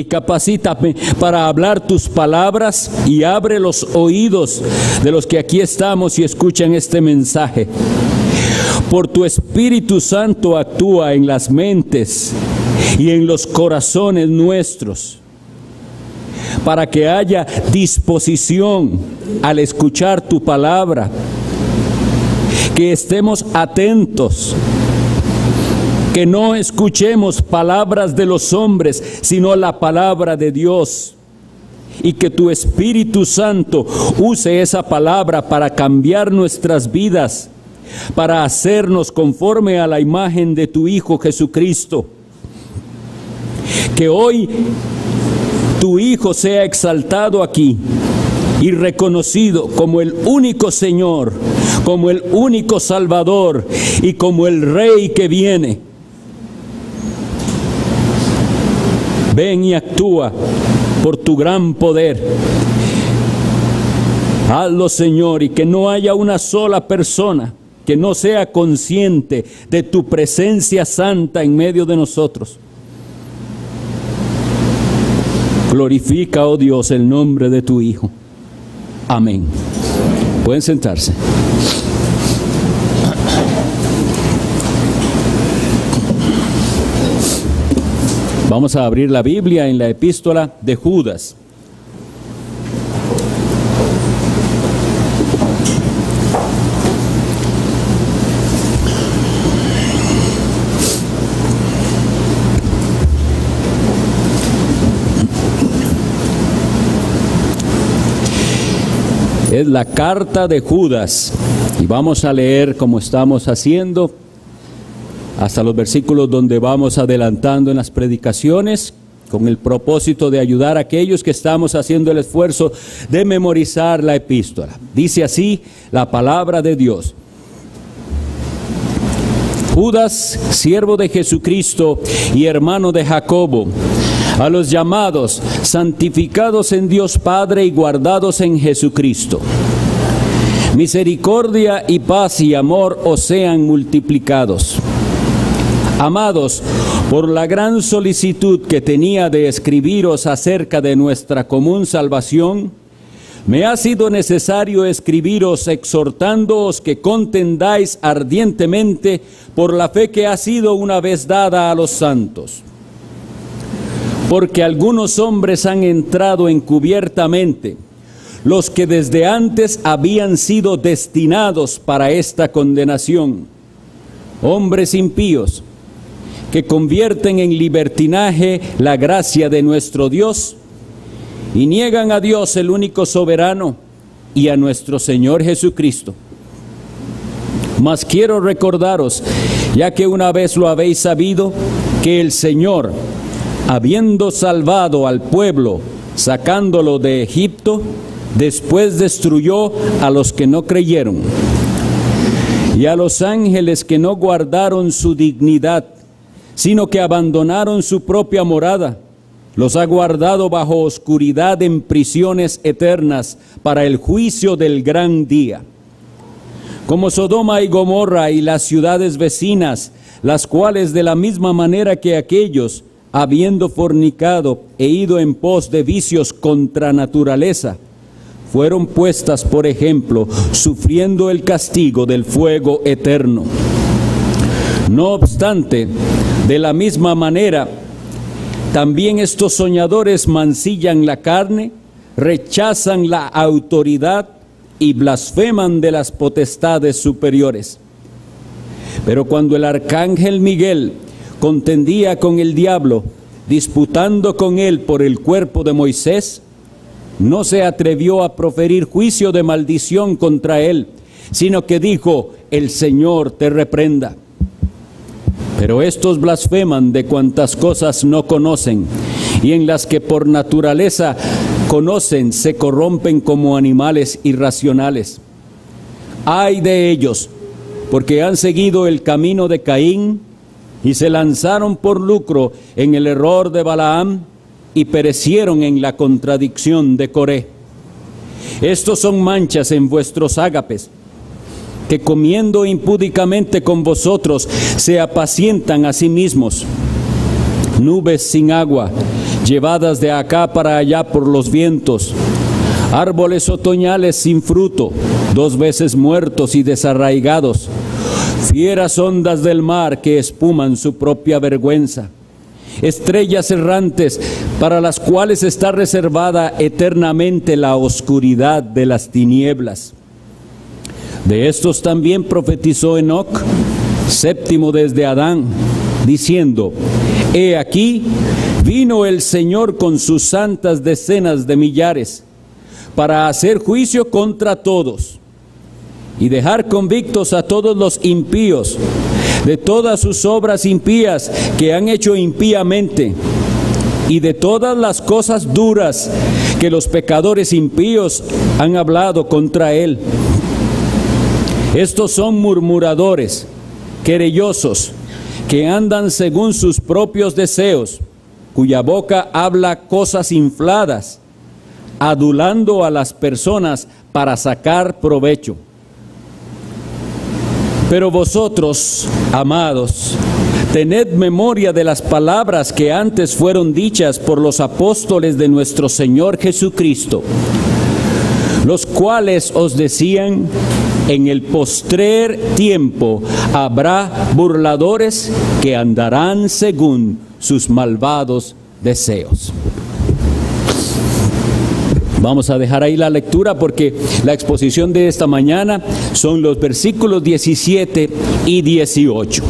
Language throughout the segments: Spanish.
y capacítame para hablar tus palabras y abre los oídos de los que aquí estamos y escuchan este mensaje. Por tu Espíritu Santo actúa en las mentes y en los corazones nuestros para que haya disposición al escuchar tu palabra, que estemos atentos que no escuchemos palabras de los hombres, sino la palabra de Dios. Y que tu Espíritu Santo use esa palabra para cambiar nuestras vidas, para hacernos conforme a la imagen de tu Hijo Jesucristo. Que hoy tu Hijo sea exaltado aquí y reconocido como el único Señor, como el único Salvador y como el Rey que viene Ven y actúa por tu gran poder. Hazlo, Señor, y que no haya una sola persona que no sea consciente de tu presencia santa en medio de nosotros. Glorifica, oh Dios, el nombre de tu Hijo. Amén. Pueden sentarse. Vamos a abrir la Biblia en la epístola de Judas. Es la carta de Judas y vamos a leer como estamos haciendo hasta los versículos donde vamos adelantando en las predicaciones con el propósito de ayudar a aquellos que estamos haciendo el esfuerzo de memorizar la epístola. Dice así la palabra de Dios. Judas, siervo de Jesucristo y hermano de Jacobo, a los llamados, santificados en Dios Padre y guardados en Jesucristo. Misericordia y paz y amor os sean multiplicados Amados, por la gran solicitud que tenía de escribiros acerca de nuestra común salvación, me ha sido necesario escribiros exhortándoos que contendáis ardientemente por la fe que ha sido una vez dada a los santos. Porque algunos hombres han entrado encubiertamente, los que desde antes habían sido destinados para esta condenación, hombres impíos, que convierten en libertinaje la gracia de nuestro Dios y niegan a Dios el único soberano y a nuestro Señor Jesucristo. Mas quiero recordaros, ya que una vez lo habéis sabido, que el Señor, habiendo salvado al pueblo, sacándolo de Egipto, después destruyó a los que no creyeron y a los ángeles que no guardaron su dignidad sino que abandonaron su propia morada. Los ha guardado bajo oscuridad en prisiones eternas para el juicio del gran día. Como Sodoma y Gomorra y las ciudades vecinas, las cuales de la misma manera que aquellos, habiendo fornicado e ido en pos de vicios contra naturaleza, fueron puestas, por ejemplo, sufriendo el castigo del fuego eterno. No obstante, de la misma manera, también estos soñadores mancillan la carne, rechazan la autoridad y blasfeman de las potestades superiores. Pero cuando el arcángel Miguel contendía con el diablo, disputando con él por el cuerpo de Moisés, no se atrevió a proferir juicio de maldición contra él, sino que dijo, el Señor te reprenda. Pero estos blasfeman de cuantas cosas no conocen y en las que por naturaleza conocen se corrompen como animales irracionales. Ay de ellos, porque han seguido el camino de Caín y se lanzaron por lucro en el error de Balaam y perecieron en la contradicción de Coré. Estos son manchas en vuestros ágapes que comiendo impúdicamente con vosotros se apacientan a sí mismos. Nubes sin agua, llevadas de acá para allá por los vientos, árboles otoñales sin fruto, dos veces muertos y desarraigados, fieras ondas del mar que espuman su propia vergüenza, estrellas errantes para las cuales está reservada eternamente la oscuridad de las tinieblas. De estos también profetizó Enoch, séptimo desde Adán, diciendo, He aquí, vino el Señor con sus santas decenas de millares para hacer juicio contra todos y dejar convictos a todos los impíos de todas sus obras impías que han hecho impíamente y de todas las cosas duras que los pecadores impíos han hablado contra él. Estos son murmuradores, querellosos, que andan según sus propios deseos, cuya boca habla cosas infladas, adulando a las personas para sacar provecho. Pero vosotros, amados, tened memoria de las palabras que antes fueron dichas por los apóstoles de nuestro Señor Jesucristo, los cuales os decían, en el postrer tiempo habrá burladores que andarán según sus malvados deseos. Vamos a dejar ahí la lectura porque la exposición de esta mañana son los versículos 17 y 18.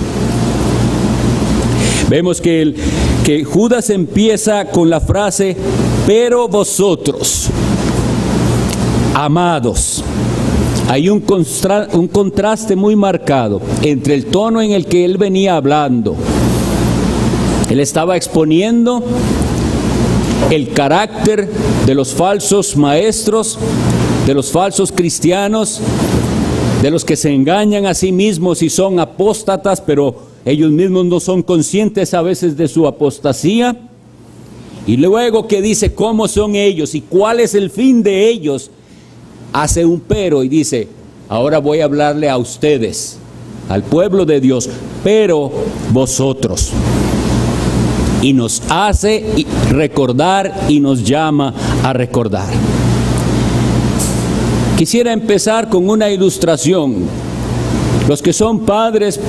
Vemos que, el, que Judas empieza con la frase, pero vosotros, amados, hay un, un contraste muy marcado entre el tono en el que él venía hablando. Él estaba exponiendo el carácter de los falsos maestros, de los falsos cristianos, de los que se engañan a sí mismos y son apóstatas, pero ellos mismos no son conscientes a veces de su apostasía. Y luego que dice cómo son ellos y cuál es el fin de ellos, hace un pero y dice, ahora voy a hablarle a ustedes, al pueblo de Dios, pero vosotros. Y nos hace recordar y nos llama a recordar. Quisiera empezar con una ilustración. Los que son padres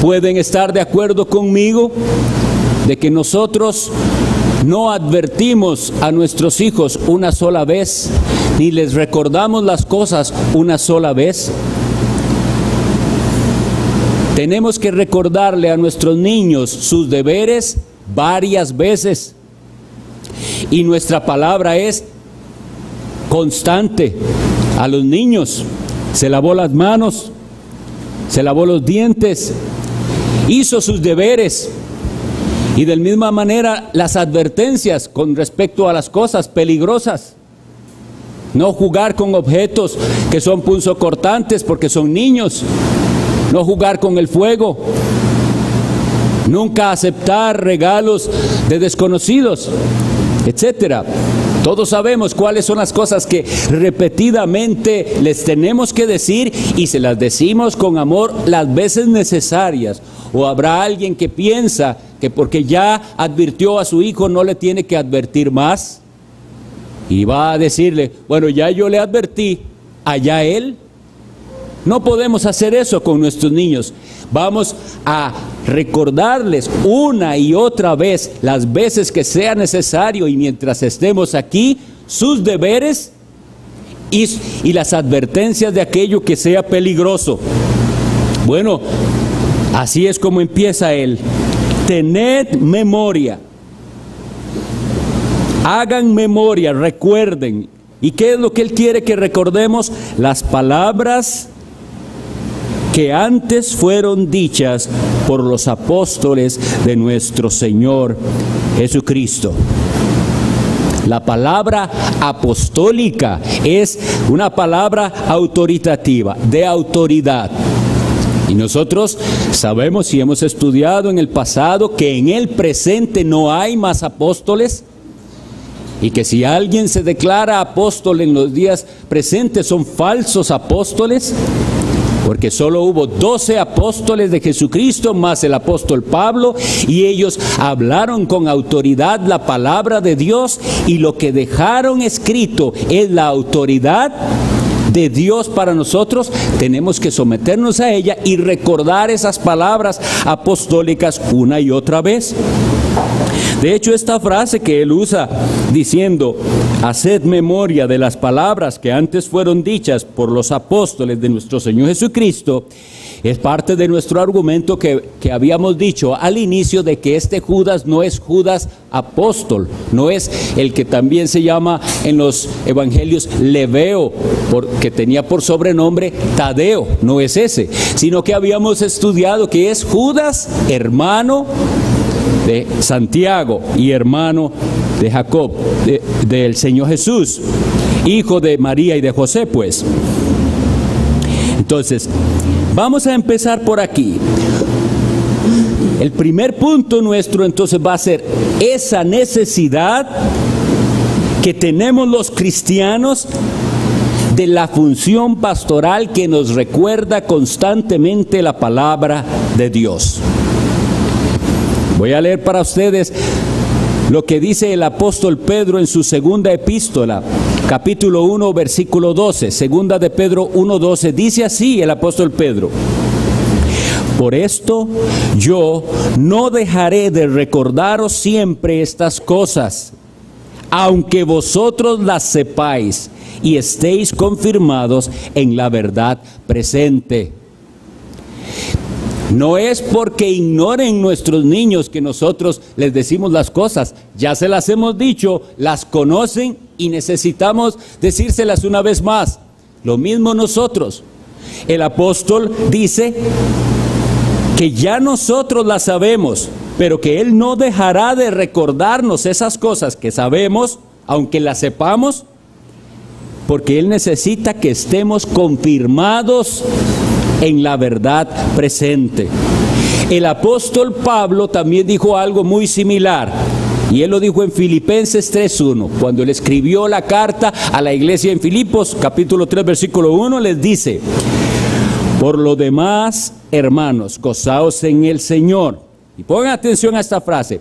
pueden estar de acuerdo conmigo de que nosotros no advertimos a nuestros hijos una sola vez, ni les recordamos las cosas una sola vez. Tenemos que recordarle a nuestros niños sus deberes varias veces. Y nuestra palabra es constante. A los niños se lavó las manos, se lavó los dientes, hizo sus deberes y de misma manera las advertencias con respecto a las cosas peligrosas. No jugar con objetos que son punzocortantes porque son niños. No jugar con el fuego. Nunca aceptar regalos de desconocidos, etcétera. Todos sabemos cuáles son las cosas que repetidamente les tenemos que decir y se las decimos con amor las veces necesarias. O habrá alguien que piensa que porque ya advirtió a su hijo no le tiene que advertir más. Y va a decirle, bueno, ya yo le advertí, allá él. No podemos hacer eso con nuestros niños. Vamos a recordarles una y otra vez, las veces que sea necesario y mientras estemos aquí, sus deberes y las advertencias de aquello que sea peligroso. Bueno, así es como empieza él. Tened memoria. Hagan memoria, recuerden. ¿Y qué es lo que Él quiere que recordemos? Las palabras que antes fueron dichas por los apóstoles de nuestro Señor Jesucristo. La palabra apostólica es una palabra autoritativa, de autoridad. Y nosotros sabemos y hemos estudiado en el pasado que en el presente no hay más apóstoles y que si alguien se declara apóstol en los días presentes son falsos apóstoles. porque solo hubo doce apóstoles de Jesucristo más el apóstol Pablo y ellos hablaron con autoridad la palabra de Dios y lo que dejaron escrito es la autoridad de Dios para nosotros, tenemos que someternos a ella y recordar esas palabras apostólicas una y otra vez. De hecho, esta frase que él usa diciendo, haced memoria de las palabras que antes fueron dichas por los apóstoles de nuestro Señor Jesucristo, es parte de nuestro argumento que, habíamos dicho al inicio de que este Judas no es Judas apóstol, no es el que también se llama en los evangelios Leveo, que tenía por sobrenombre Tadeo, no es ese, sino que habíamos estudiado que es Judas, hermano de Santiago y hermano de Jacob, del Señor Jesús, hijo de María y de José, pues. Entonces, vamos a empezar por aquí. El primer punto nuestro entonces va a ser esa necesidad que tenemos los cristianos de la función pastoral que nos recuerda constantemente la palabra de Dios. Voy a leer para ustedes lo que dice el apóstol Pedro en su segunda epístola, capítulo 1, versículo 12, segunda de Pedro 1, 12, dice así el apóstol Pedro. Por esto yo no dejaré de recordaros siempre estas cosas, aunque vosotros las sepáis y estéis confirmados en la verdad presente. No es porque ignoren nuestros niños que nosotros les decimos las cosas, ya se las hemos dicho, las conocen y necesitamos decírselas una vez más. Lo mismo nosotros. El apóstol dice que ya nosotros las sabemos, pero que Él no dejará de recordarnos esas cosas que sabemos, aunque las sepamos, porque Él necesita que estemos confirmados en la verdad presente. El apóstol Pablo también dijo algo muy similar. Y él lo dijo en Filipenses 3.1, cuando él escribió la carta a la iglesia en Filipos, capítulo 3, versículo 1, les dice, por lo demás, hermanos, gozaos en el Señor. Y pongan atención a esta frase.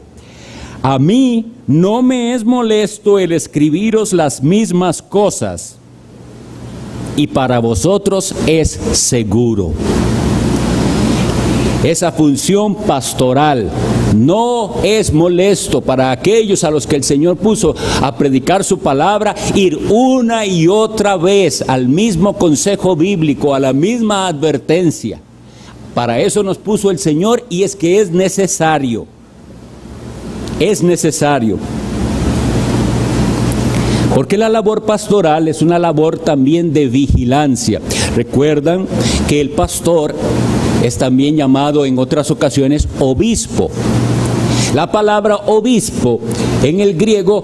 A mí no me es molesto el escribiros las mismas cosas y para vosotros es seguro. Esa función pastoral no es molesto para aquellos a los que el Señor puso a predicar su palabra, ir una y otra vez al mismo consejo bíblico, a la misma advertencia. Para eso nos puso el Señor y es que es necesario. Es necesario. Porque la labor pastoral es una labor también de vigilancia. Recuerdan que el pastor es también llamado en otras ocasiones obispo. La palabra obispo en el griego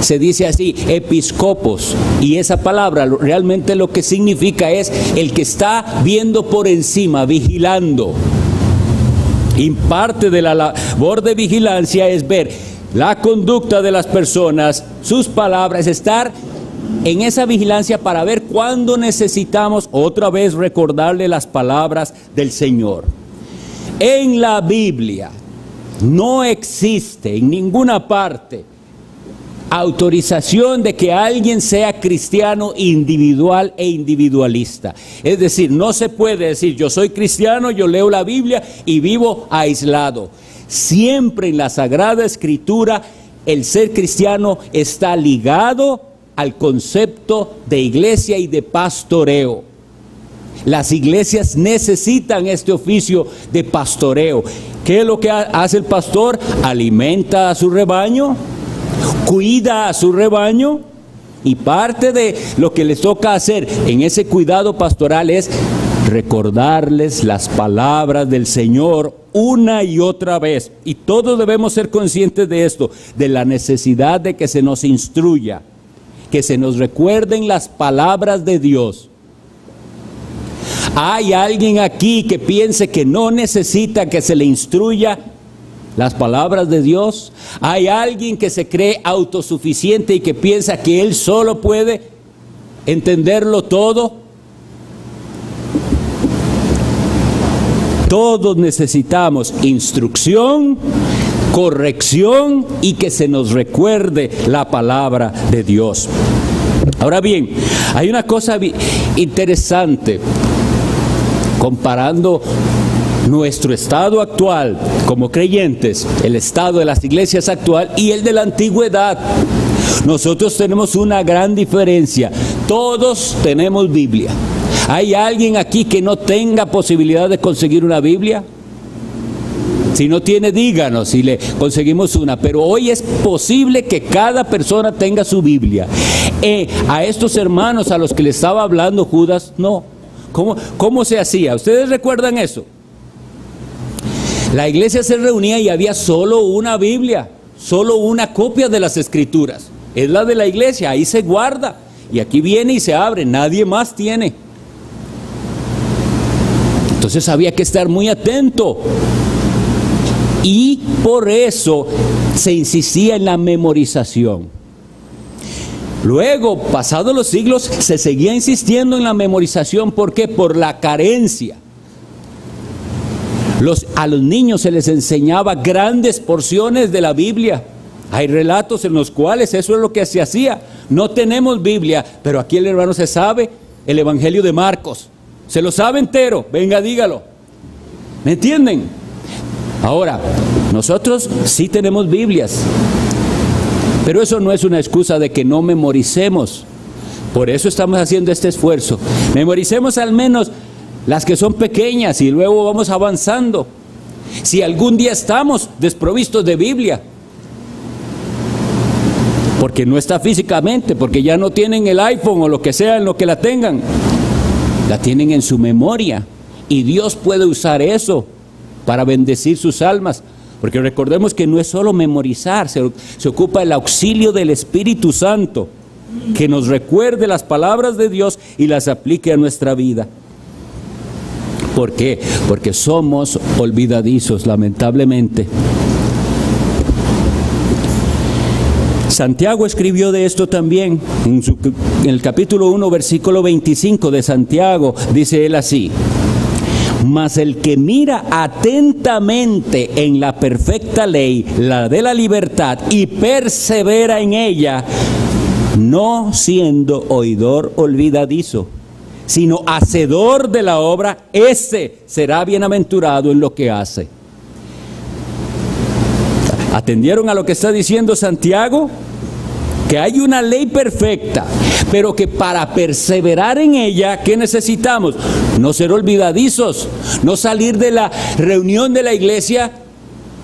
se dice así, episcopos, y esa palabra realmente lo que significa es el que está viendo por encima, vigilando. Y parte de la labor de vigilancia es ver la conducta de las personas, sus palabras, estar en esa vigilancia para ver cuándo necesitamos otra vez recordarle las palabras del Señor. En la Biblia no existe en ninguna parte autorización de que alguien sea cristiano individual e individualista. Es decir, no se puede decir yo soy cristiano, yo leo la Biblia y vivo aislado. Siempre en la Sagrada Escritura el ser cristiano está ligado al concepto de iglesia y de pastoreo. Las iglesias necesitan este oficio de pastoreo. ¿Qué es lo que hace el pastor? Alimenta a su rebaño, cuida a su rebaño y parte de lo que les toca hacer en ese cuidado pastoral es recordarles las palabras del Señor una y otra vez. Y todos debemos ser conscientes de esto, de la necesidad de que se nos instruya, que se nos recuerden las palabras de Dios. ¿Hay alguien aquí que piense que no necesita que se le instruya las palabras de Dios? ¿Hay alguien que se cree autosuficiente y que piensa que él solo puede entenderlo todo? Todos necesitamos instrucción, corrección y que se nos recuerde la palabra de Dios. Ahora bien, hay una cosa interesante comparando nuestro estado actual como creyentes, el estado de las iglesias actual y el de la antigüedad. Nosotros tenemos una gran diferencia. Todos tenemos Biblia. ¿Hay alguien aquí que no tenga posibilidad de conseguir una Biblia? Si no tiene, díganos y le conseguimos una. Pero hoy es posible que cada persona tenga su Biblia. Eh, a estos hermanos a los que le estaba hablando Judas, no. ¿Cómo, ¿Cómo se hacía? ¿Ustedes recuerdan eso? La iglesia se reunía y había solo una Biblia, solo una copia de las escrituras. Es la de la iglesia, ahí se guarda. Y aquí viene y se abre, nadie más tiene. Entonces había que estar muy atento. Y por eso se insistía en la memorización. Luego, pasados los siglos, se seguía insistiendo en la memorización. ¿Por qué? Por la carencia. A los niños se les enseñaba grandes porciones de la Biblia. Hay relatos en los cuales eso es lo que se hacía. No tenemos Biblia, pero aquí el hermano se sabe el Evangelio de Marcos. Se lo sabe entero. Venga, dígalo. ¿Me entienden? Ahora, nosotros sí tenemos Biblias, pero eso no es una excusa de que no memoricemos. Por eso estamos haciendo este esfuerzo. Memoricemos al menos las que son pequeñas y luego vamos avanzando. Si algún día estamos desprovistos de Biblia, porque no está físicamente, porque ya no tienen el iPhone o lo que sea en lo que la tengan, la tienen en su memoria y Dios puede usar eso para bendecir sus almas. Porque recordemos que no es solo memorizar, se, se, ocupa el auxilio del Espíritu Santo, que nos recuerde las palabras de Dios y las aplique a nuestra vida. ¿Por qué? Porque somos olvidadizos, lamentablemente. Santiago escribió de esto también en, en, el capítulo 1, versículo 25 de Santiago, dice él así, mas el que mira atentamente en la perfecta ley, la de la libertad, y persevera en ella, no siendo oidor olvidadizo, sino hacedor de la obra, ese será bienaventurado en lo que hace. ¿Atendieron a lo que está diciendo Santiago? que hay una ley perfecta, pero que para perseverar en ella, ¿qué necesitamos? No ser olvidadizos, no salir de la reunión de la iglesia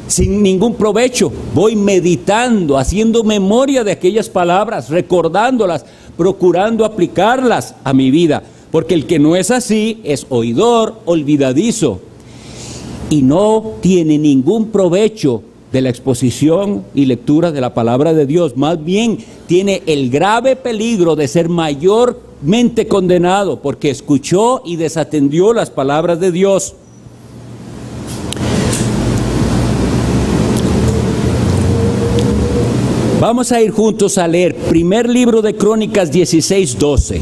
sin ningún provecho. Voy meditando, haciendo memoria de aquellas palabras, recordándolas, procurando aplicarlas a mi vida. Porque el que no es así es oidor, olvidadizo, y no tiene ningún provecho de la exposición y lectura de la palabra de Dios. Más bien tiene el grave peligro de ser mayormente condenado porque escuchó y desatendió las palabras de Dios. Vamos a ir juntos a leer primer libro de Crónicas 16, 12.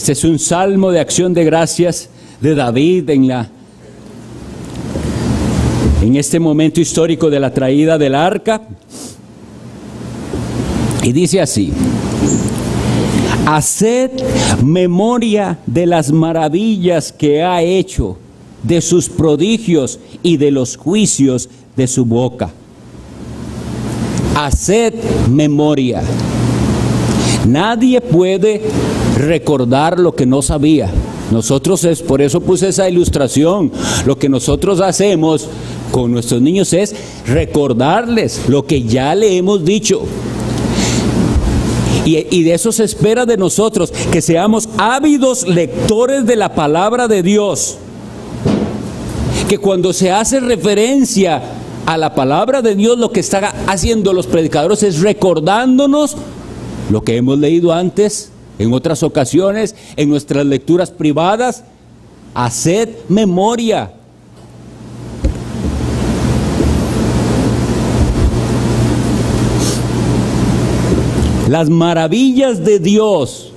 Este es un salmo de acción de gracias de David en la en este momento histórico de la traída del arca. Y dice así: Haced memoria de las maravillas que ha hecho, de sus prodigios y de los juicios de su boca. Haced memoria. Nadie puede recordar lo que no sabía. Nosotros es, por eso puse esa ilustración. Lo que nosotros hacemos con nuestros niños es recordarles lo que ya le hemos dicho. Y, y, de eso se espera de nosotros, que seamos ávidos lectores de la palabra de Dios. Que cuando se hace referencia a la palabra de Dios, lo que están haciendo los predicadores es recordándonos lo que hemos leído antes, en otras ocasiones, en nuestras lecturas privadas. Haced memoria. Las maravillas de Dios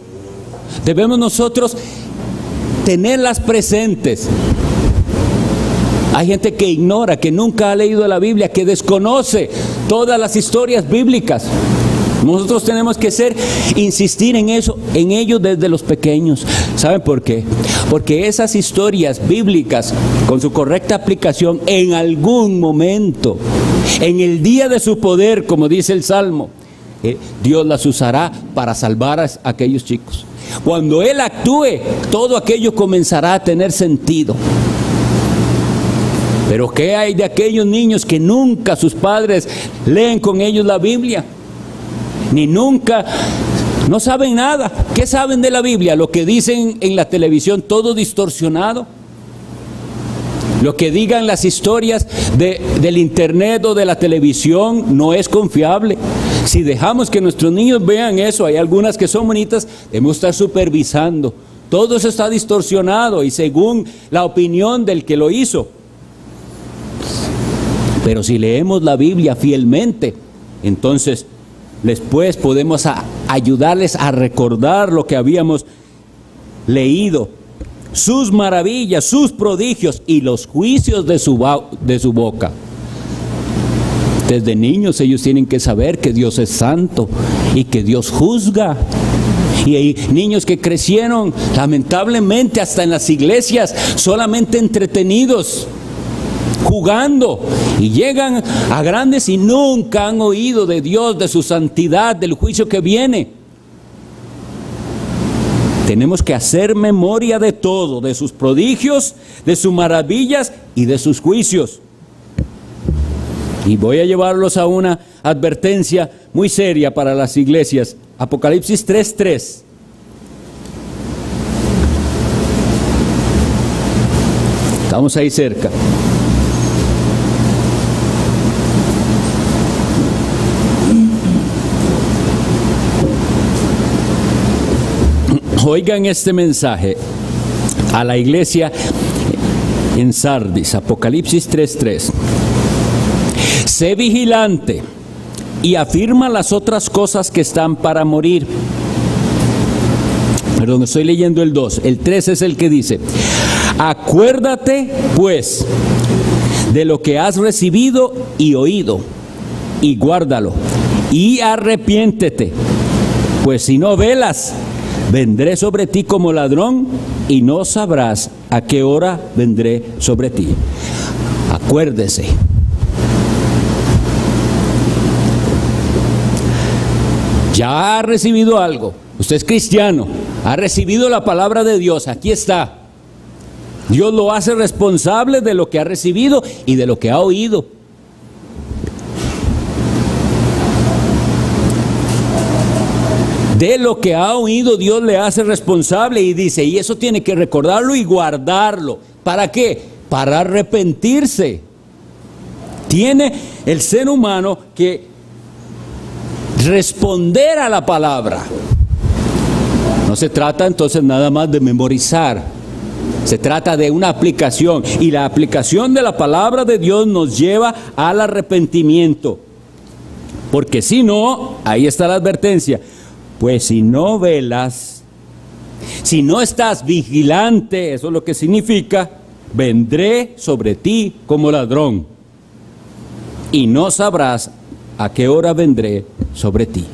debemos nosotros tenerlas presentes. Hay gente que ignora, que nunca ha leído la Biblia, que desconoce todas las historias bíblicas. Nosotros tenemos que ser, insistir en eso, en ello desde los pequeños. ¿Saben por qué? Porque esas historias bíblicas, con su correcta aplicación, en algún momento, en el día de su poder, como dice el Salmo, eh, Dios las usará para salvar a aquellos chicos. Cuando Él actúe, todo aquello comenzará a tener sentido. Pero ¿qué hay de aquellos niños que nunca sus padres leen con ellos la Biblia? Ni nunca, no saben nada. ¿Qué saben de la Biblia? Lo que dicen en la televisión, todo distorsionado. Lo que digan las historias del internet o de la televisión no es confiable. Si dejamos que nuestros niños vean eso, hay algunas que son bonitas, debemos estar supervisando. Todo eso está distorsionado y según la opinión del que lo hizo. Pero si leemos la Biblia fielmente, entonces después podemos ayudarles a recordar lo que habíamos leído sus maravillas, sus prodigios y los juicios de su, de su boca. Desde niños ellos tienen que saber que Dios es santo y que Dios juzga. Y hay niños que crecieron lamentablemente hasta en las iglesias solamente entretenidos, jugando. Y llegan a grandes y nunca han oído de Dios, de su santidad, del juicio que viene. Tenemos que hacer memoria de todo, de sus prodigios, de sus maravillas y de sus juicios. Y voy a llevarlos a una advertencia muy seria para las iglesias. Apocalipsis 3:3. Estamos ahí cerca. Oigan este mensaje a la iglesia en Sardis, Apocalipsis 3:3. Sé vigilante y afirma las otras cosas que están para morir. Perdón, estoy leyendo el 2. El 3 es el que dice, acuérdate pues de lo que has recibido y oído, y guárdalo, y arrepiéntete, pues si no velas, vendré sobre ti como ladrón y no sabrás a qué hora vendré sobre ti. Acuérdese. Ya ha recibido algo. Usted es cristiano. Ha recibido la palabra de Dios. Aquí está. Dios lo hace responsable de lo que ha recibido y de lo que ha oído. De lo que ha oído Dios le hace responsable y dice, y eso tiene que recordarlo y guardarlo. ¿Para qué? Para arrepentirse. Tiene el ser humano que responder a la palabra. No se trata entonces nada más de memorizar. Se trata de una aplicación y la aplicación de la palabra de Dios nos lleva al arrepentimiento. Porque si no, ahí está la advertencia, pues si no velas, si no estás vigilante, eso es lo que significa, vendré sobre ti como ladrón y no sabrás a qué hora vendré sobre ti.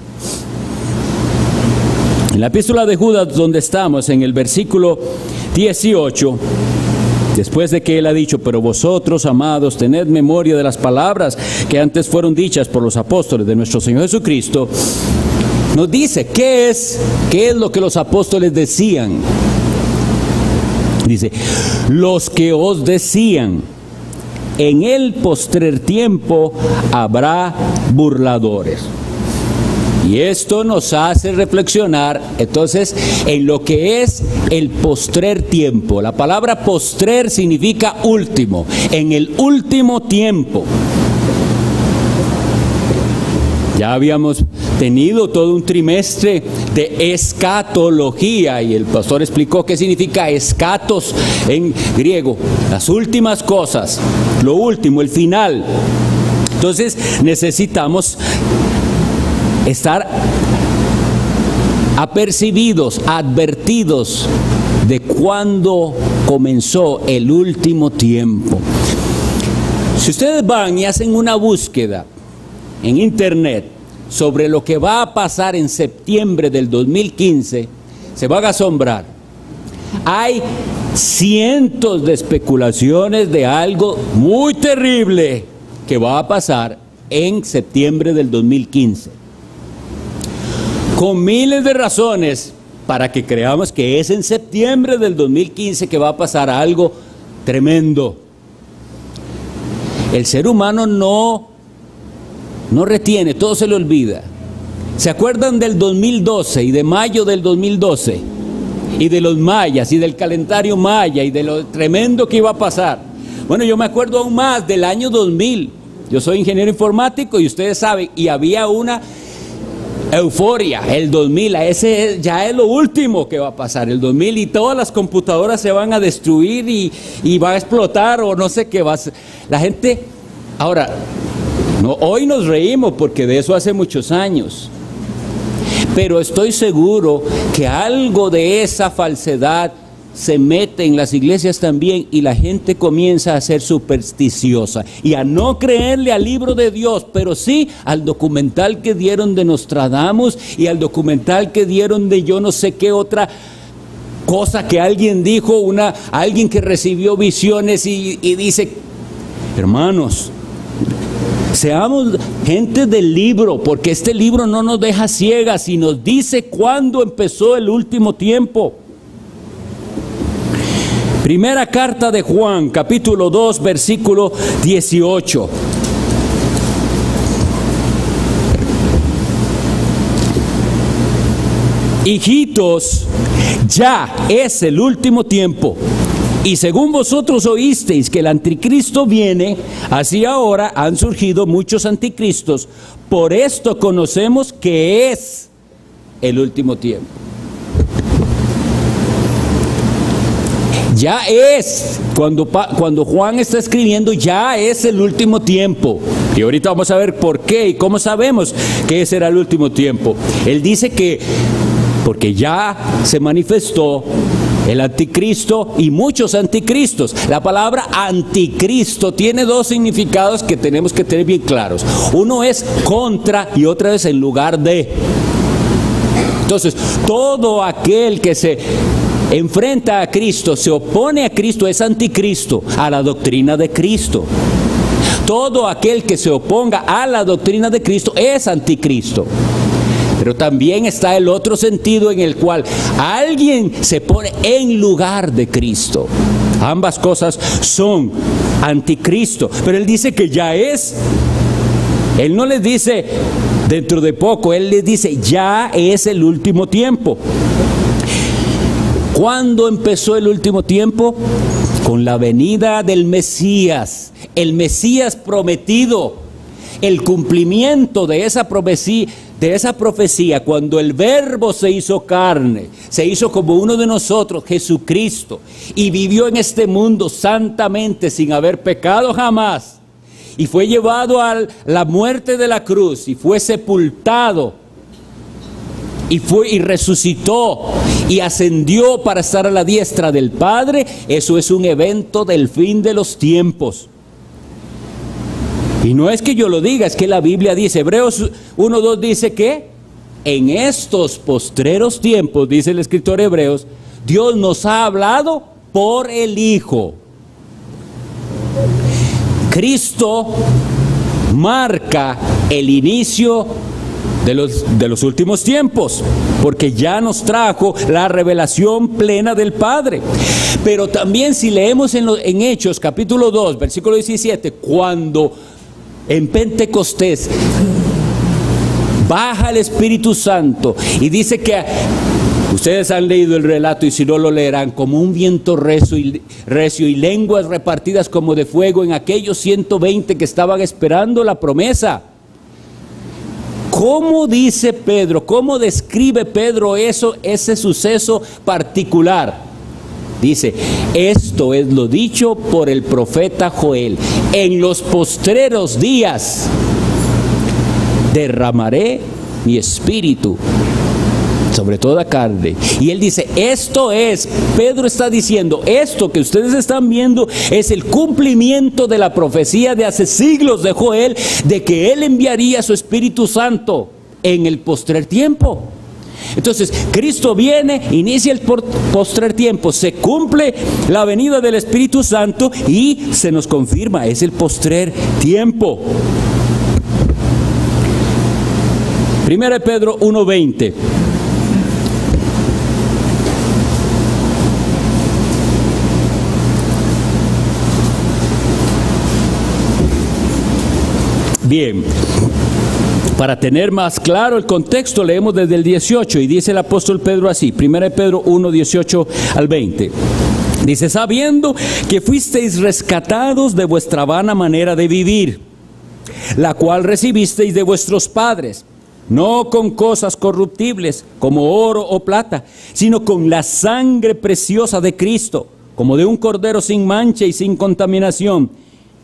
En la epístola de Judas, donde estamos, en el versículo 18, después de que él ha dicho, pero vosotros, amados, tened memoria de las palabras que antes fueron dichas por los apóstoles de nuestro Señor Jesucristo, nos dice qué es, qué es lo que los apóstoles decían. Dice, los que os decían, en el postrer tiempo habrá burladores. Y esto nos hace reflexionar entonces en lo que es el postrer tiempo. La palabra postrer significa último, en el último tiempo. Ya habíamos tenido todo un trimestre de escatología y el pastor explicó qué significa escatos en griego, las últimas cosas, lo último, el final. Entonces necesitamos estar apercibidos, advertidos de cuándo comenzó el último tiempo. Si ustedes van y hacen una búsqueda en internet sobre lo que va a pasar en septiembre del 2015, se van a asombrar. Hay cientos de especulaciones de algo muy terrible que va a pasar en septiembre del 2015. Con miles de razones para que creamos que es en septiembre del 2015 que va a pasar algo tremendo. El ser humano no no retiene, todo se le olvida. ¿Se acuerdan del 2012 y de mayo del 2012? Y de los mayas y del calendario maya y de lo tremendo que iba a pasar. Bueno, yo me acuerdo aún más del año 2000. Yo soy ingeniero informático y ustedes saben, y había una euforia, el 2000, ese ya es lo último que va a pasar, el 2000 y todas las computadoras se van a destruir y, y va a explotar o no sé qué va a ser. La gente, ahora, no, hoy nos reímos porque de eso hace muchos años. Pero estoy seguro que algo de esa falsedad se mete en las iglesias también y la gente comienza a ser supersticiosa y a no creerle al libro de Dios, pero sí al documental que dieron de Nostradamus y al documental que dieron de yo no sé qué otra cosa que alguien dijo, una, alguien que recibió visiones y, y dice, hermanos, Seamos gente del libro, porque este libro no nos deja ciegas y nos dice cuándo empezó el último tiempo. Primera carta de Juan, capítulo 2, versículo 18. Hijitos, ya es el último tiempo. Y según vosotros oísteis que el anticristo viene, así ahora han surgido muchos anticristos. Por esto conocemos que es el último tiempo. Ya es, cuando, cuando Juan está escribiendo, ya es el último tiempo. Y ahorita vamos a ver por qué y cómo sabemos que ese era el último tiempo. Él dice que porque ya se manifestó el anticristo y muchos anticristos. La palabra anticristo tiene dos significados que tenemos que tener bien claros. Uno es contra y otra es en lugar de. Entonces, todo aquel que se enfrenta a Cristo, se opone a Cristo, es anticristo, a la doctrina de Cristo. Todo aquel que se oponga a la doctrina de Cristo es anticristo. Pero también está el otro sentido en el cual alguien se pone en lugar de Cristo. Ambas cosas son anticristo, pero él dice que ya es. Él no les dice dentro de poco, él les dice ya es el último tiempo. ¿Cuándo empezó el último tiempo? Con la venida del Mesías, el Mesías prometido, el cumplimiento de esa profecía de esa profecía, cuando el verbo se hizo carne, se hizo como uno de nosotros, Jesucristo, y vivió en este mundo santamente sin haber pecado jamás, y fue llevado a la muerte de la cruz, y fue sepultado, y fue y resucitó y ascendió para estar a la diestra del Padre, eso es un evento del fin de los tiempos. Y no es que yo lo diga, es que la Biblia dice, Hebreos 1.2 dice que en estos postreros tiempos, dice el escritor Hebreos, Dios nos ha hablado por el Hijo. Cristo marca el inicio de los, de los, últimos tiempos, porque ya nos trajo la revelación plena del Padre. Pero también si leemos en, en Hechos capítulo 2, versículo 17, cuando en Pentecostés baja el Espíritu Santo y dice que ustedes han leído el relato y si no lo leerán como un viento recio y, lenguas repartidas como de fuego en aquellos 120 que estaban esperando la promesa. ¿Cómo dice Pedro? ¿Cómo describe Pedro eso, ese suceso particular? Dice, esto es lo dicho por el profeta Joel. En los postreros días derramaré mi espíritu sobre toda carne. Y él dice, esto es, Pedro está diciendo, esto que ustedes están viendo es el cumplimiento de la profecía de hace siglos de Joel, de que él enviaría su Espíritu Santo en el postrer tiempo. Entonces, Cristo viene, inicia el postrer tiempo, se cumple la venida del Espíritu Santo y se nos confirma, es el postrer tiempo. Primera de Pedro 1.20. Bien, para tener más claro el contexto, leemos desde el 18 y dice el apóstol Pedro así, 1 Pedro 1, 18 al 20. Dice, sabiendo que fuisteis rescatados de vuestra vana manera de vivir, la cual recibisteis de vuestros padres, no con cosas corruptibles como oro o plata, sino con la sangre preciosa de Cristo, como de un cordero sin mancha y sin contaminación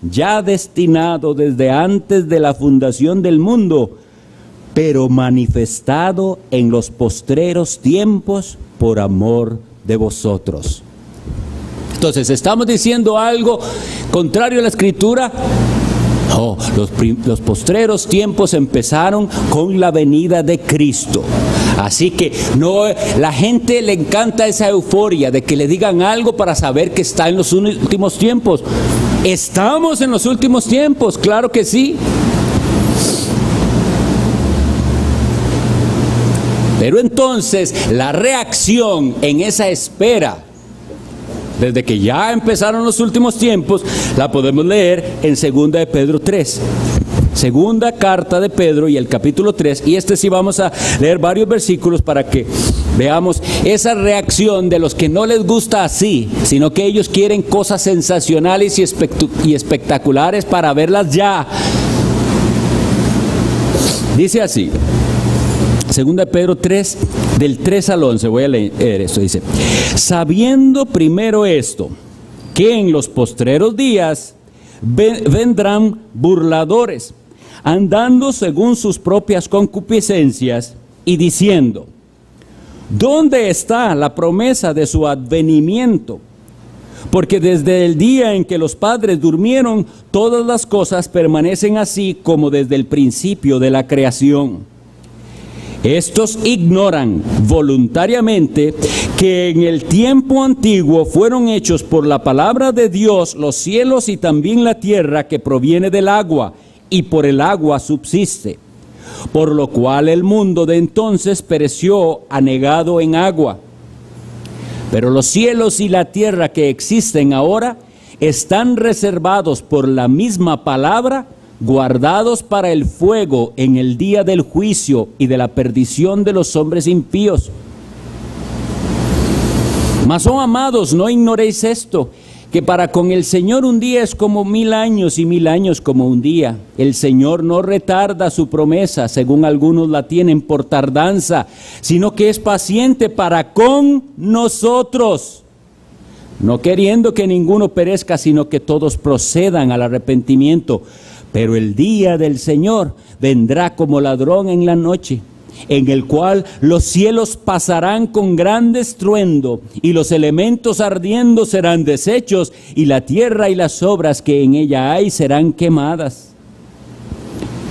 ya destinado desde antes de la fundación del mundo, pero manifestado en los postreros tiempos por amor de vosotros. Entonces, ¿estamos diciendo algo contrario a la escritura? No, los, los, postreros tiempos empezaron con la venida de Cristo. Así que no, la gente le encanta esa euforia de que le digan algo para saber que está en los últimos tiempos. Estamos en los últimos tiempos, claro que sí. Pero entonces la reacción en esa espera, desde que ya empezaron los últimos tiempos, la podemos leer en 2 de Pedro 3. Segunda carta de Pedro y el capítulo 3, y este sí vamos a leer varios versículos para que veamos esa reacción de los que no les gusta así, sino que ellos quieren cosas sensacionales y espectaculares para verlas ya. Dice así, segunda Pedro 3, del 3 al 11, voy a leer esto, dice, sabiendo primero esto, que en los postreros días vendrán burladores andando según sus propias concupiscencias y diciendo, ¿dónde está la promesa de su advenimiento? Porque desde el día en que los padres durmieron, todas las cosas permanecen así como desde el principio de la creación. Estos ignoran voluntariamente que en el tiempo antiguo fueron hechos por la palabra de Dios los cielos y también la tierra que proviene del agua y por el agua subsiste, por lo cual el mundo de entonces pereció anegado en agua. Pero los cielos y la tierra que existen ahora están reservados por la misma palabra, guardados para el fuego en el día del juicio y de la perdición de los hombres impíos. Mas, oh amados, no ignoréis esto, que para con el Señor un día es como mil años y mil años como un día. El Señor no retarda su promesa, según algunos la tienen por tardanza, sino que es paciente para con nosotros, no queriendo que ninguno perezca, sino que todos procedan al arrepentimiento. Pero el día del Señor vendrá como ladrón en la noche en el cual los cielos pasarán con gran estruendo y los elementos ardiendo serán deshechos y la tierra y las obras que en ella hay serán quemadas.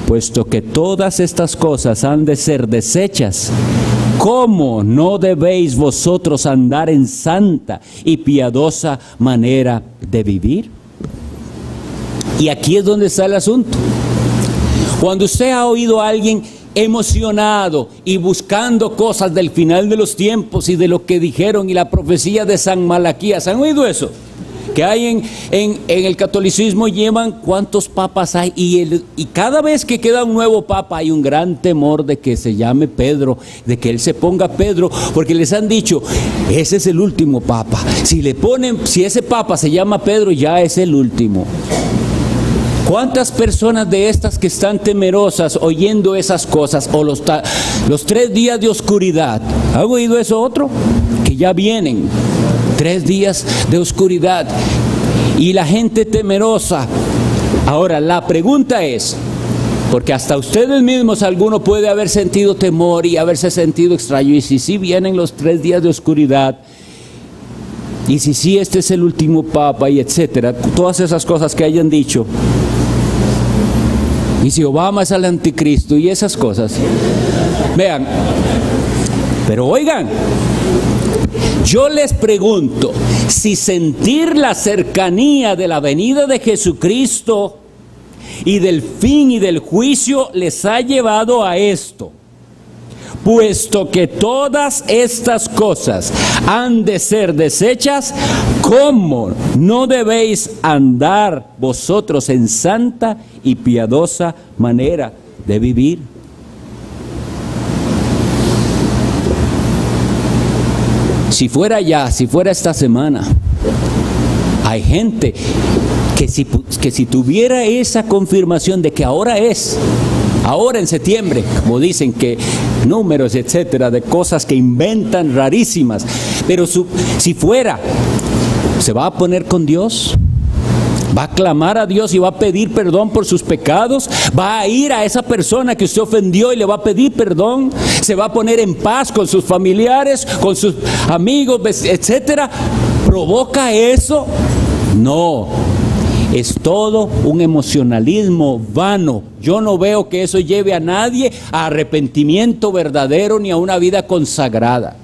Puesto que todas estas cosas han de ser deshechas, ¿cómo no debéis vosotros andar en santa y piadosa manera de vivir? Y aquí es donde está el asunto. Cuando usted ha oído a alguien emocionado y buscando cosas del final de los tiempos y de lo que dijeron y la profecía de San Malaquías. ¿Han oído eso? Que hay en, en, el catolicismo llevan cuántos papas hay y, y cada vez que queda un nuevo papa hay un gran temor de que se llame Pedro, de que él se ponga Pedro, porque les han dicho, ese es el último papa. Si le ponen, si ese papa se llama Pedro, ya es el último. ¿Cuántas personas de estas que están temerosas oyendo esas cosas o los, los tres días de oscuridad? ¿Han oído eso otro? Que ya vienen tres días de oscuridad y la gente temerosa. Ahora, la pregunta es, porque hasta ustedes mismos alguno puede haber sentido temor y haberse sentido extraño, y si sí vienen los tres días de oscuridad, y si sí este es el último papa y etcétera, todas esas cosas que hayan dicho, y si Obama es el anticristo y esas cosas, vean, pero oigan, yo les pregunto si sentir la cercanía de la venida de Jesucristo y del fin y del juicio les ha llevado a esto. Puesto que todas estas cosas han de ser desechas, ¿cómo no debéis andar vosotros en santa y piadosa manera de vivir? Si fuera ya, si fuera esta semana, hay gente que si, que si tuviera esa confirmación de que ahora es, ahora en septiembre, como dicen que números, etcétera, de cosas que inventan rarísimas, pero si fuera, ¿se va a poner con Dios? va a clamar a Dios y va a pedir perdón por sus pecados, va a ir a esa persona que usted ofendió y le va a pedir perdón, se va a poner en paz con sus familiares, con sus amigos, etcétera. ¿Provoca eso? No, es todo un emocionalismo vano. Yo no veo que eso lleve a nadie a arrepentimiento verdadero ni a una vida consagrada.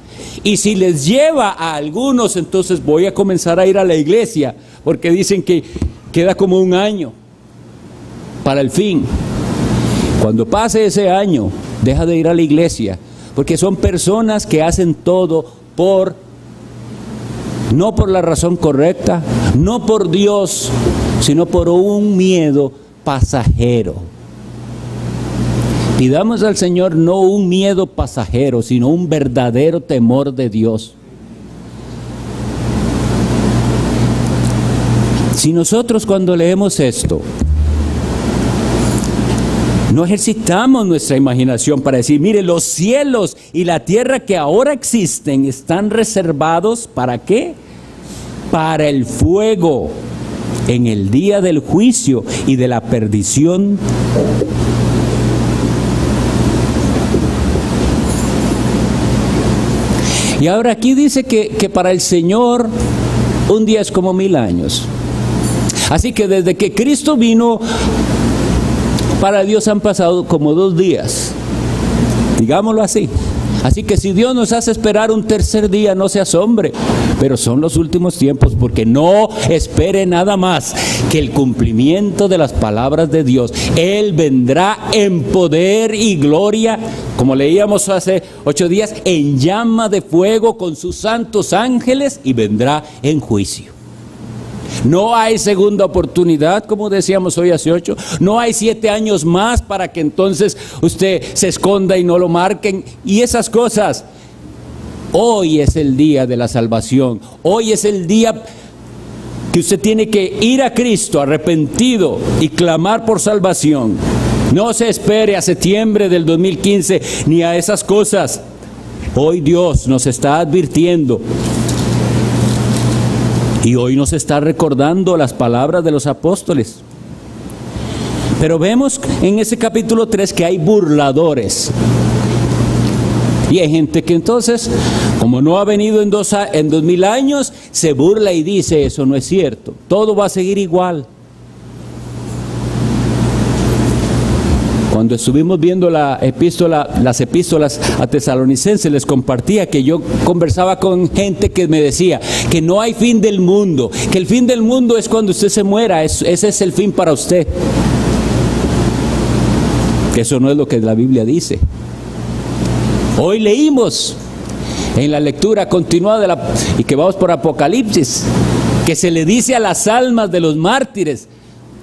Y si les lleva a algunos, entonces voy a comenzar a ir a la iglesia, porque dicen que Queda como un año para el fin. Cuando pase ese año, deja de ir a la iglesia, porque son personas que hacen todo por, no por la razón correcta, no por Dios, sino por un miedo pasajero. Pidamos al Señor no un miedo pasajero, sino un verdadero temor de Dios. Si nosotros cuando leemos esto no ejercitamos nuestra imaginación para decir, mire, los cielos y la tierra que ahora existen están reservados para qué? Para el fuego en el día del juicio y de la perdición. Y ahora aquí dice que, que para el Señor un día es como mil años. Así que desde que Cristo vino, para Dios han pasado como dos días, digámoslo así. Así que si Dios nos hace esperar un tercer día, no se asombre, pero son los últimos tiempos, porque no espere nada más que el cumplimiento de las palabras de Dios. Él vendrá en poder y gloria, como leíamos hace ocho días, en llama de fuego con sus santos ángeles y vendrá en juicio. No hay segunda oportunidad, como decíamos hoy hace ocho. No hay siete años más para que entonces usted se esconda y no lo marquen. Y esas cosas. Hoy es el día de la salvación. Hoy es el día que usted tiene que ir a Cristo arrepentido y clamar por salvación. No se espere a septiembre del 2015 ni a esas cosas. Hoy Dios nos está advirtiendo y hoy nos está recordando las palabras de los apóstoles. Pero vemos en ese capítulo 3 que hay burladores. Y hay gente que entonces, como no ha venido en dos, en dos mil años, se burla y dice, eso no es cierto. Todo va a seguir igual. Estuvimos viendo las epístolas a tesalonicenses, les compartía que yo conversaba con gente que me decía que no hay fin del mundo, que el fin del mundo es cuando usted se muera, ese es el fin para usted. Eso no es lo que la Biblia dice. Hoy leímos en la lectura continuada de la, y que vamos por Apocalipsis, que se le dice a las almas de los mártires,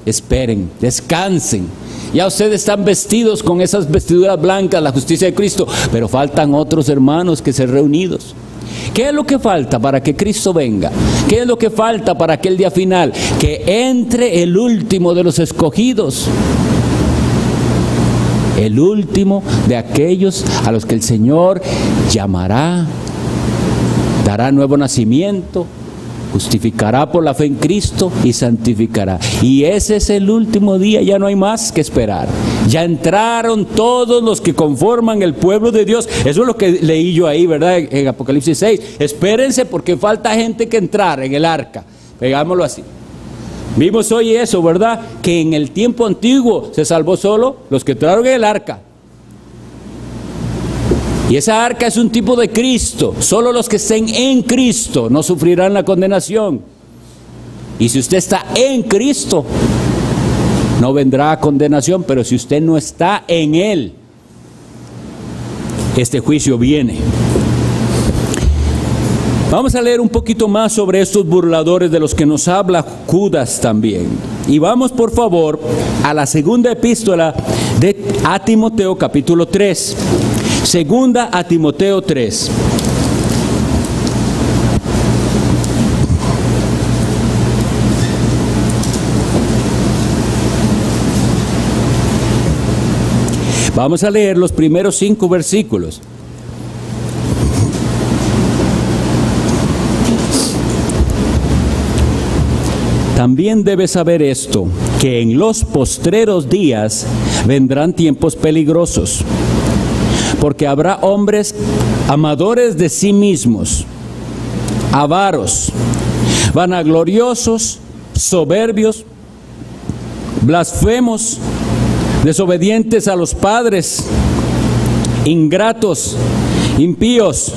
esperen, descansen, ya ustedes están vestidos con esas vestiduras blancas, la justicia de Cristo, pero faltan otros hermanos que ser reunidos. ¿Qué es lo que falta para que Cristo venga? ¿Qué es lo que falta para aquel día final? Que entre el último de los escogidos. El último de aquellos a los que el Señor llamará, dará nuevo nacimiento, justificará por la fe en Cristo y santificará. Y ese es el último día, ya no hay más que esperar. Ya entraron todos los que conforman el pueblo de Dios. Eso es lo que leí yo ahí, ¿verdad? En Apocalipsis 6. Espérense porque falta gente que entrar en el arca. Pegámoslo así. Vimos hoy eso, ¿verdad? Que en el tiempo antiguo se salvó solo los que entraron en el arca. Y esa arca es un tipo de Cristo. Solo los que estén en Cristo no sufrirán la condenación. Y si usted está en Cristo, no vendrá condenación, pero si usted no está en Él, este juicio viene. Vamos a leer un poquito más sobre estos burladores de los que nos habla Judas también. Y vamos por favor a la segunda epístola de a Timoteo capítulo 3. Segunda a Timoteo 3. Vamos a leer los primeros cinco versículos. También debes saber esto, que en los postreros días vendrán tiempos peligrosos porque habrá hombres amadores de sí mismos, avaros, vanagloriosos, soberbios, blasfemos, desobedientes a los padres, ingratos, impíos,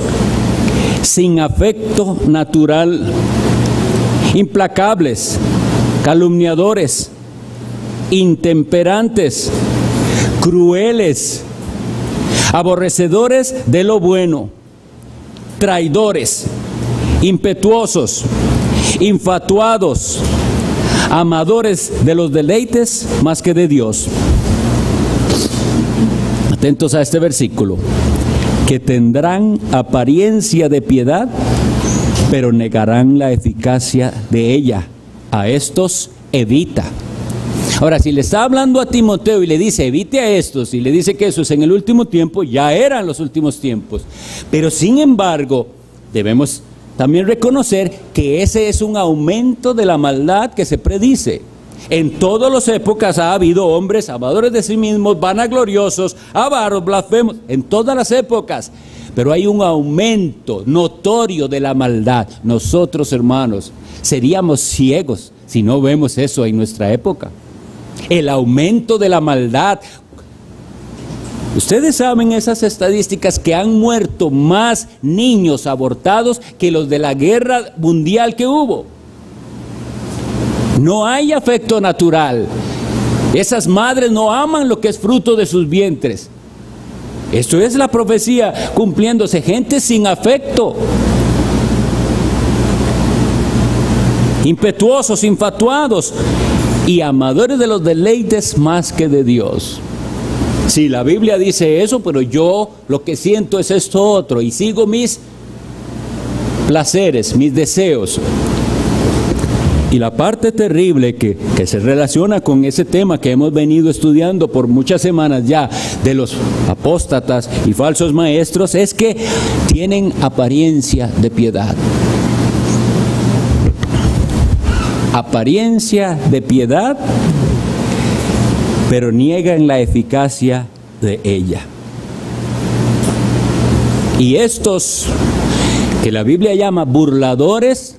sin afecto natural, implacables, calumniadores, intemperantes, crueles, aborrecedores de lo bueno, traidores, impetuosos, infatuados, amadores de los deleites más que de Dios. Atentos a este versículo, que tendrán apariencia de piedad, pero negarán la eficacia de ella. A estos evita Ahora, si le está hablando a Timoteo y le dice, evite a estos, y le dice que eso es en el último tiempo, ya eran los últimos tiempos. Pero sin embargo, debemos también reconocer que ese es un aumento de la maldad que se predice. En todas las épocas ha habido hombres amadores de sí mismos, vanagloriosos, avaros, blasfemos, en todas las épocas. Pero hay un aumento notorio de la maldad. Nosotros, hermanos, seríamos ciegos si no vemos eso en nuestra época el aumento de la maldad. Ustedes saben esas estadísticas que han muerto más niños abortados que los de la guerra mundial que hubo. No hay afecto natural. Esas madres no aman lo que es fruto de sus vientres. Esto es la profecía cumpliéndose. Gente sin afecto. Impetuosos, infatuados y amadores de los deleites más que de Dios. Si la Biblia dice eso, pero yo lo que siento es esto otro y sigo mis placeres, mis deseos. Y la parte terrible que, que, se relaciona con ese tema que hemos venido estudiando por muchas semanas ya de los apóstatas y falsos maestros es que tienen apariencia de piedad apariencia de piedad, pero niegan la eficacia de ella. Y estos que la Biblia llama burladores,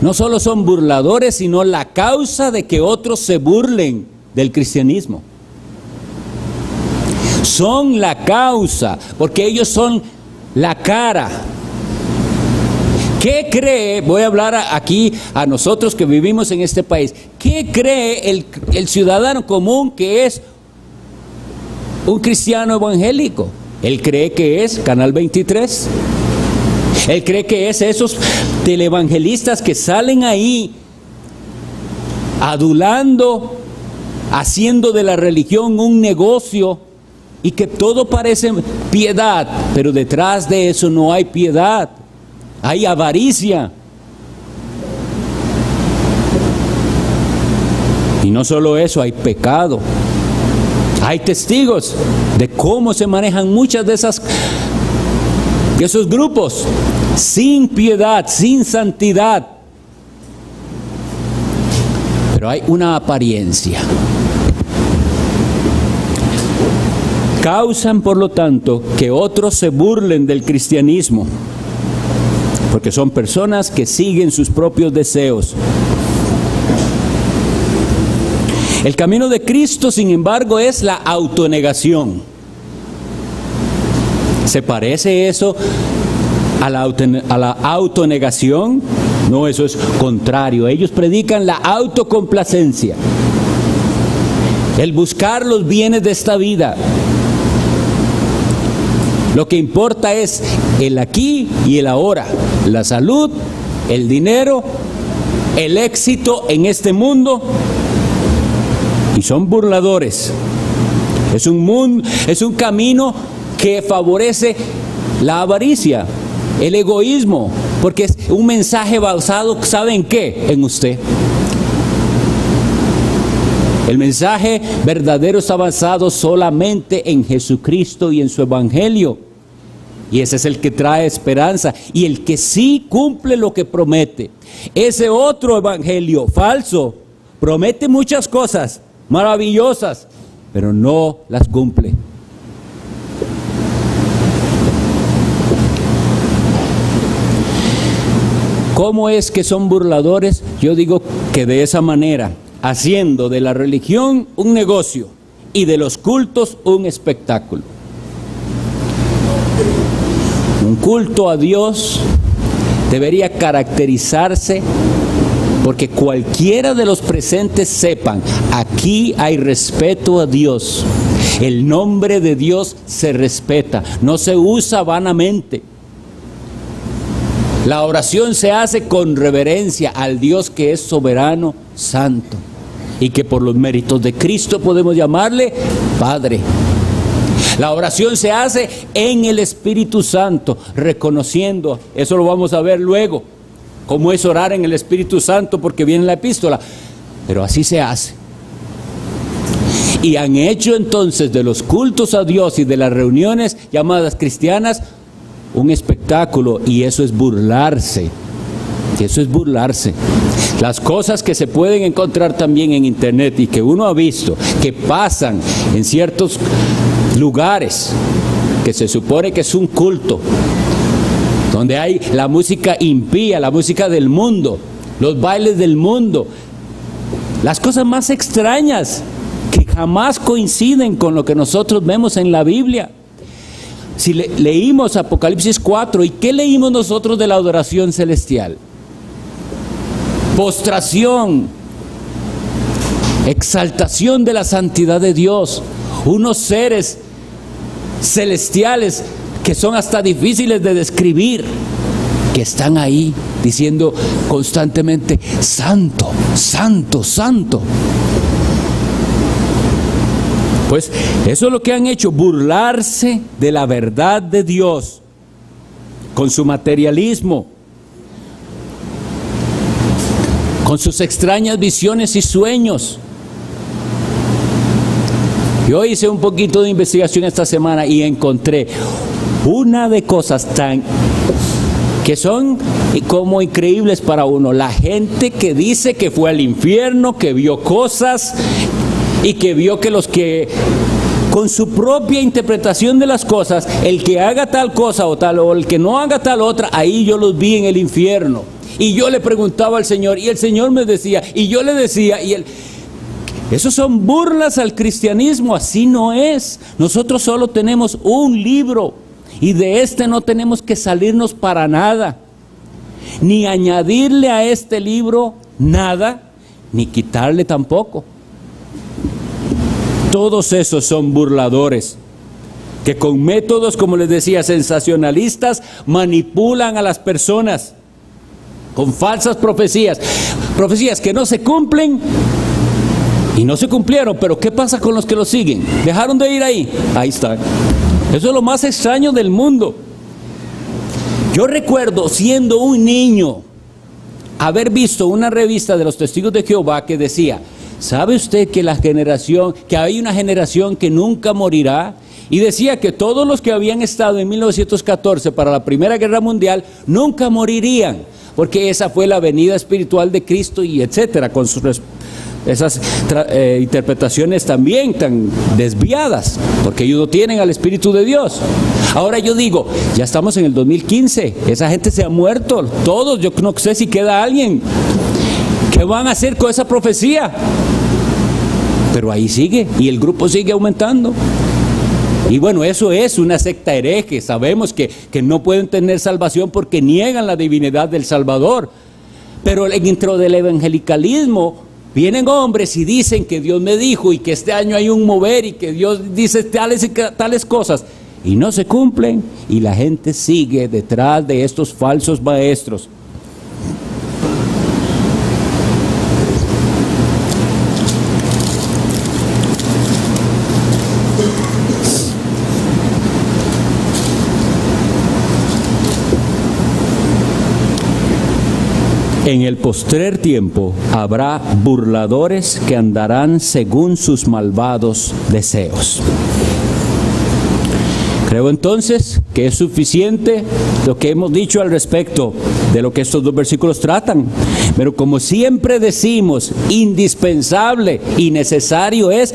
no solo son burladores, sino la causa de que otros se burlen del cristianismo. Son la causa, porque ellos son la cara, ¿Qué cree, voy a hablar aquí a nosotros que vivimos en este país, qué cree el, ciudadano común que es un cristiano evangélico? Él cree que es Canal 23. Él cree que es esos televangelistas que salen ahí adulando, haciendo de la religión un negocio y que todo parece piedad, pero detrás de eso no hay piedad. Hay avaricia. Y no solo eso, hay pecado. Hay testigos de cómo se manejan muchas de esas de esos grupos sin piedad, sin santidad. Pero hay una apariencia. Causan, por lo tanto, que otros se burlen del cristianismo, porque son personas que siguen sus propios deseos. El camino de Cristo, sin embargo, es la autonegación. ¿Se parece eso a la, a la autonegación? No, eso es contrario. Ellos predican la autocomplacencia, el buscar los bienes de esta vida. Lo que importa es el aquí y el ahora, la salud, el dinero, el éxito en este mundo. Y son burladores. Es un, mundo, es un camino que favorece la avaricia, el egoísmo, porque es un mensaje basado, ¿saben qué? En usted. El mensaje verdadero está basado solamente en Jesucristo y en su Evangelio. Y ese es el que trae esperanza y el que sí cumple lo que promete. Ese otro Evangelio falso promete muchas cosas maravillosas, pero no las cumple. ¿Cómo es que son burladores? Yo digo que de esa manera, haciendo de la religión un negocio y de los cultos un espectáculo. Un culto a Dios debería caracterizarse porque cualquiera de los presentes sepan, aquí hay respeto a Dios. El nombre de Dios se respeta, no se usa vanamente. La oración se hace con reverencia al Dios que es soberano, santo, y que por los méritos de Cristo podemos llamarle Padre. La oración se hace en el Espíritu Santo, reconociendo, eso lo vamos a ver luego, cómo es orar en el Espíritu Santo, porque viene la epístola, pero así se hace. Y han hecho entonces de los cultos a Dios y de las reuniones llamadas cristianas un espectáculo y eso es burlarse. Eso es burlarse. Las cosas que se pueden encontrar también en internet y que uno ha visto que pasan en ciertos lugares que se supone que es un culto, donde hay la música impía, la música del mundo, los bailes del mundo, las cosas más extrañas que jamás coinciden con lo que nosotros vemos en la Biblia. Si leímos Apocalipsis 4, ¿y qué leímos nosotros de la adoración celestial? Postración, exaltación de la santidad de Dios, unos seres celestiales que son hasta difíciles de describir, que están ahí diciendo constantemente, santo, santo, santo. Pues eso es lo que han hecho, burlarse de la verdad de Dios con su materialismo, con sus extrañas visiones y sueños. Yo hice un poquito de investigación esta semana y encontré una de cosas tan que son como increíbles para uno. La gente que dice que fue al infierno, que vio cosas, y que vio que los que con su propia interpretación de las cosas, el que haga tal cosa o tal o el que no haga tal otra, ahí yo los vi en el infierno. Y yo le preguntaba al Señor y el Señor me decía y yo le decía y él esos son burlas al cristianismo, así no es. Nosotros solo tenemos un libro y de este no tenemos que salirnos para nada, ni añadirle a este libro nada, ni quitarle tampoco. Todos esos son burladores que con métodos, como les decía, sensacionalistas, manipulan a las personas con falsas profecías. Profecías que no se cumplen y no se cumplieron, pero ¿qué pasa con los que lo siguen? ¿Dejaron de ir ahí? Ahí están. Eso es lo más extraño del mundo. Yo recuerdo siendo un niño haber visto una revista de los testigos de Jehová que decía, ¿sabe usted que la generación, que hay una generación que nunca morirá? Y decía que todos los que habían estado en 1914 para la Primera Guerra Mundial nunca morirían, porque esa fue la venida espiritual de Cristo y etcétera, con sus esas eh, interpretaciones también tan desviadas, porque ellos no tienen al Espíritu de Dios. Ahora yo digo, ya estamos en el 2015, esa gente se ha muerto, todos, yo no sé si queda alguien. ¿Qué van a hacer con esa profecía? Pero ahí sigue y el grupo sigue aumentando. Y bueno, eso es una secta hereje. Sabemos que, que no pueden tener salvación porque niegan la divinidad del Salvador. Pero dentro del evangelicalismo Vienen hombres y dicen que Dios me dijo y que este año hay un mover y que Dios dice tales y tales cosas y no se cumplen y la gente sigue detrás de estos falsos maestros. En el postrer tiempo habrá burladores que andarán según sus malvados deseos. Creo entonces que es suficiente lo que hemos dicho al respecto de lo que estos dos versículos tratan. Pero como siempre decimos, indispensable y necesario es,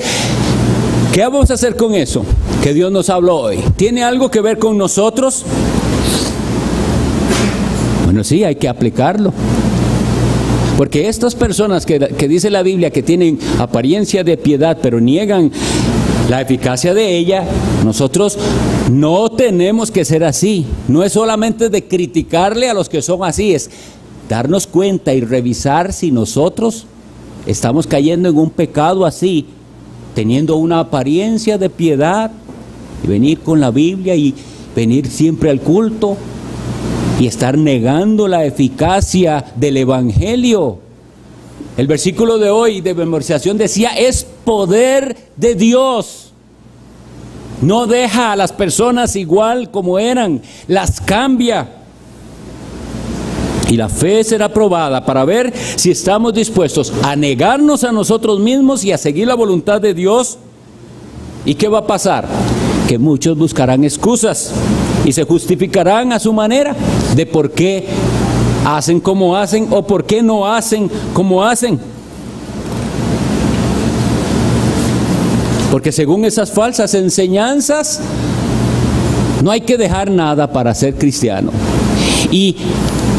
¿qué vamos a hacer con eso? Que Dios nos habló hoy. ¿Tiene algo que ver con nosotros? Bueno, sí, hay que aplicarlo. Porque estas personas que, dice la Biblia que tienen apariencia de piedad pero niegan la eficacia de ella, nosotros no tenemos que ser así. No es solamente de criticarle a los que son así, es darnos cuenta y revisar si nosotros estamos cayendo en un pecado así, teniendo una apariencia de piedad, y venir con la Biblia y venir siempre al culto, y estar negando la eficacia del Evangelio. El versículo de hoy de memorización decía, es poder de Dios. No deja a las personas igual como eran, las cambia. Y la fe será probada para ver si estamos dispuestos a negarnos a nosotros mismos y a seguir la voluntad de Dios. ¿Y qué va a pasar? Que muchos buscarán excusas y se justificarán a su manera de por qué hacen como hacen o por qué no hacen como hacen. Porque según esas falsas enseñanzas, no hay que dejar nada para ser cristiano. Y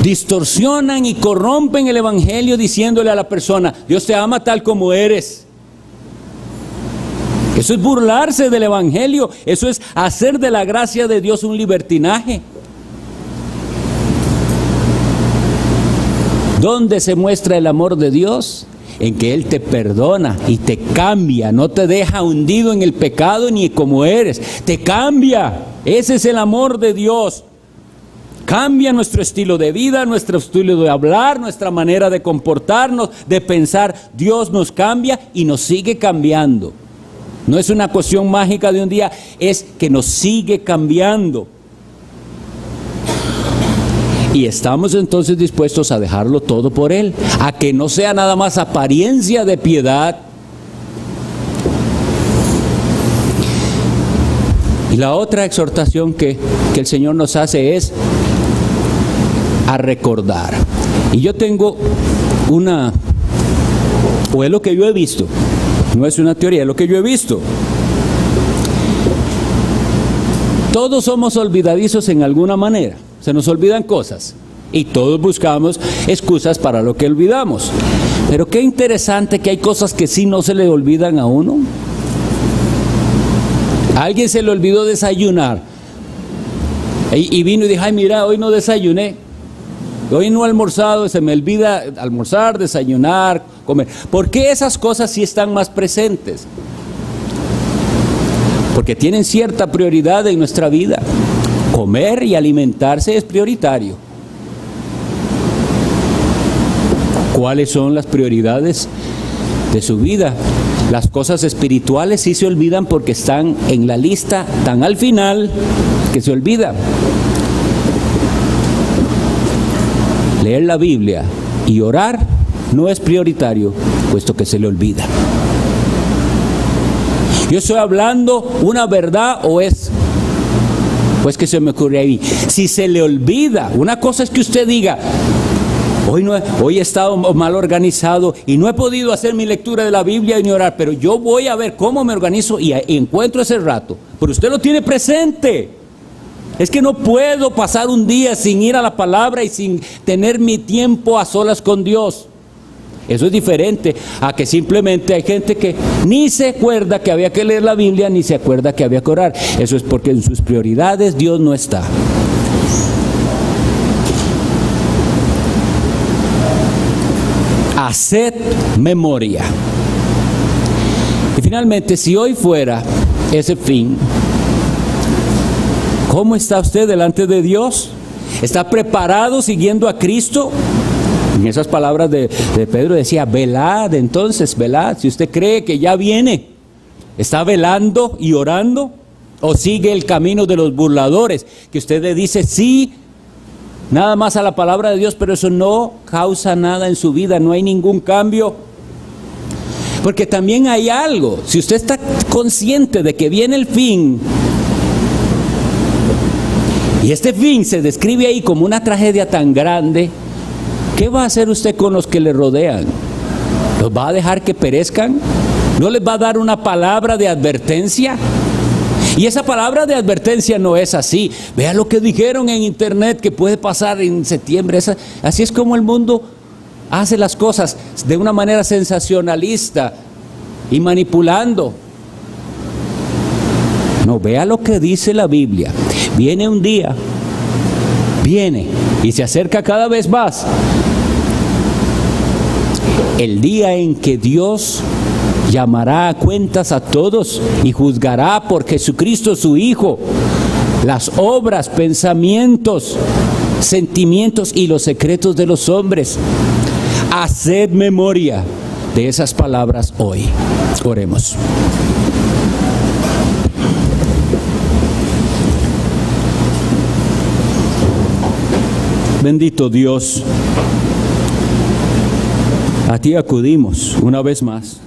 distorsionan y corrompen el Evangelio diciéndole a la persona, Dios te ama tal como eres. Eso es burlarse del Evangelio, eso es hacer de la gracia de Dios un libertinaje. ¿Dónde se muestra el amor de Dios? En que Él te perdona y te cambia, no te deja hundido en el pecado ni como eres, te cambia. Ese es el amor de Dios. Cambia nuestro estilo de vida, nuestro estilo de hablar, nuestra manera de comportarnos, de pensar. Dios nos cambia y nos sigue cambiando. No es una cuestión mágica de un día, es que nos sigue cambiando. Y estamos entonces dispuestos a dejarlo todo por Él, a que no sea nada más apariencia de piedad. Y la otra exhortación que, que el Señor nos hace es a recordar. Y yo tengo una, o es lo que yo he visto, no es una teoría, es lo que yo he visto. Todos somos olvidadizos en alguna manera. Se nos olvidan cosas. Y todos buscamos excusas para lo que olvidamos. Pero qué interesante que hay cosas que sí no se le olvidan a uno. alguien se le olvidó desayunar. Y, vino y dijo, ay mira, hoy no desayuné. Hoy no he almorzado, se me olvida almorzar, desayunar, comer. ¿Por qué esas cosas sí están más presentes? Porque tienen cierta prioridad en nuestra vida. Comer y alimentarse es prioritario. ¿Cuáles son las prioridades de su vida? Las cosas espirituales sí se olvidan porque están en la lista tan al final que se olvida. leer la Biblia y orar no es prioritario, puesto que se le olvida. Yo estoy hablando una verdad o es pues que se me ocurre ahí. Si se le olvida, una cosa es que usted diga, Hoy, no he, hoy he estado mal organizado y no he podido hacer mi lectura de la Biblia ni orar, pero yo voy a ver cómo me organizo y encuentro ese rato. Pero usted lo tiene presente. Es que no puedo pasar un día sin ir a la palabra y sin tener mi tiempo a solas con Dios. Eso es diferente a que simplemente hay gente que ni se acuerda que había que leer la Biblia, ni se acuerda que había que orar. Eso es porque en sus prioridades Dios no está. Haced memoria. Y finalmente, si hoy fuera ese fin, ¿cómo está usted delante de Dios? ¿Está preparado siguiendo a Cristo? En esas palabras de, Pedro decía, velad entonces, velad. Si usted cree que ya viene, ¿está velando y orando? ¿O sigue el camino de los burladores? Que usted le dice sí, nada más a la palabra de Dios, pero eso no causa nada en su vida, no hay ningún cambio. Porque también hay algo, si usted está consciente de que viene el fin, y este fin se describe ahí como una tragedia tan grande, ¿Qué va a hacer usted con los que le rodean? ¿Los va a dejar que perezcan? ¿No les va a dar una palabra de advertencia? Y esa palabra de advertencia no es así. Vea lo que dijeron en internet que puede pasar en septiembre. así es como el mundo hace las cosas de una manera sensacionalista y manipulando. No, vea lo que dice la Biblia. Viene un día, viene y se acerca cada vez más el día en que Dios llamará a cuentas a todos y juzgará por Jesucristo su Hijo las obras, pensamientos, sentimientos y los secretos de los hombres. Haced memoria de esas palabras hoy. Oremos. Bendito Dios. A ti acudimos una vez más